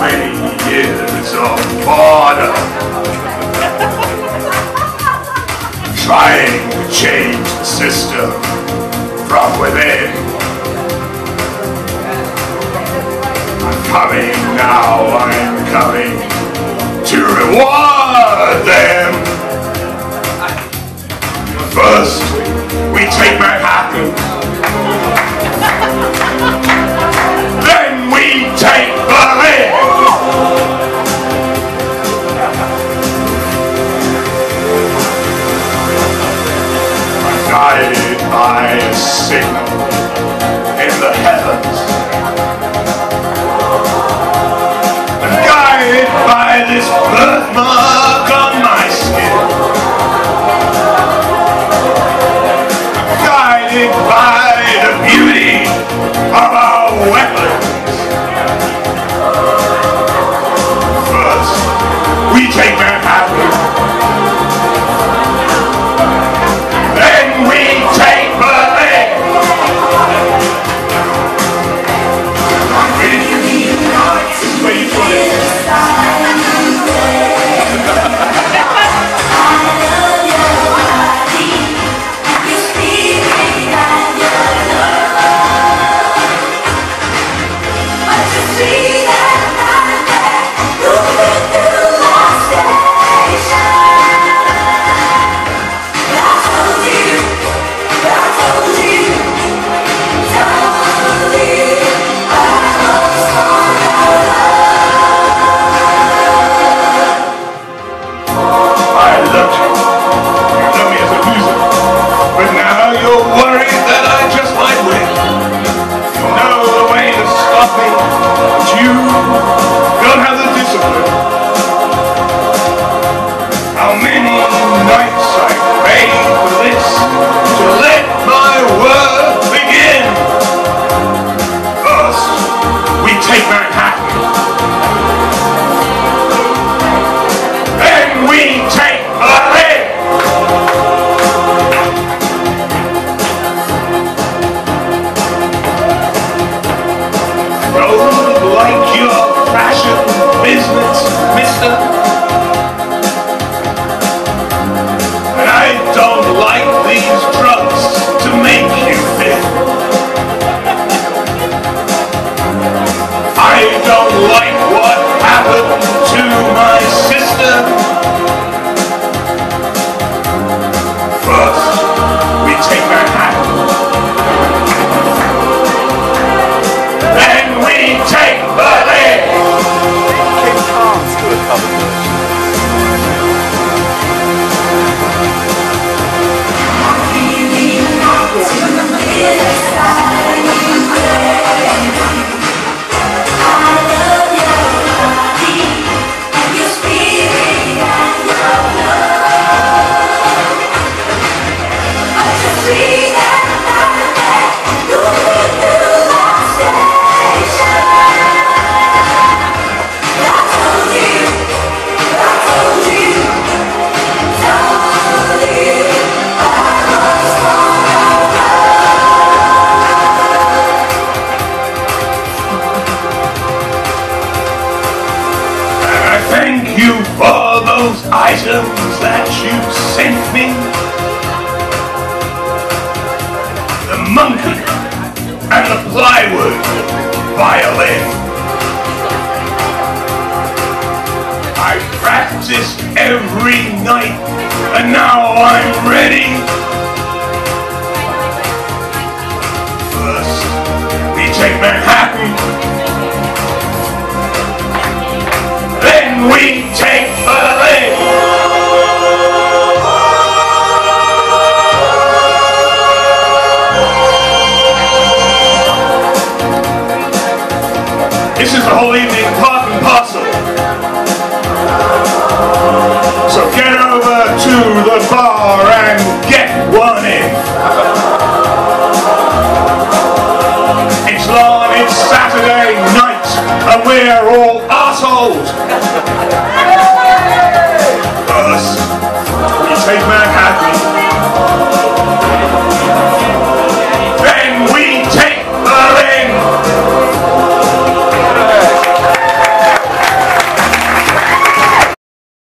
20 years of border. Trying to change the system from within. I'm coming now, I'm coming to reward Guided by a signal in the heavens. Guided by this birthmark on my skin. guided by the beauty of our First, those items that you sent me. The monkey and the plywood violin. I practiced every night and now I'm ready. First, we take Manhattan. Then we take The whole evening and parcel. So get over to the bar and get one in. It's long, it's Saturday night, and we're all assholes. First, we take Manhattan.